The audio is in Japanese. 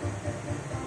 ハハハ。